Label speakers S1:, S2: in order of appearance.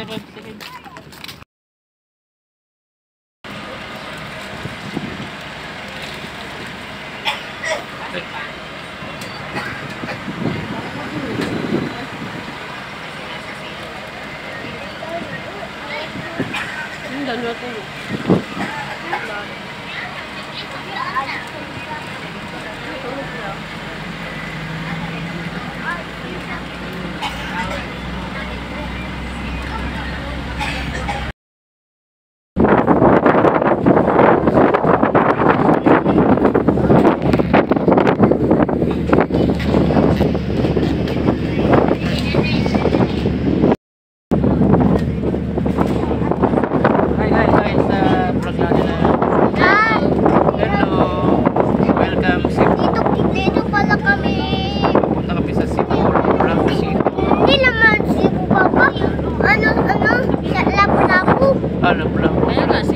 S1: Si Rod.
S2: Yung dalawa ko.
S3: Dito pala kami.
S1: Punta kami sa Cebu or around
S3: Cebu. Hindi naman Cebu, Papa. Ano, ano? Sa Lapu-Lapu.
S1: Ah, Lapu-Lapu. Ayan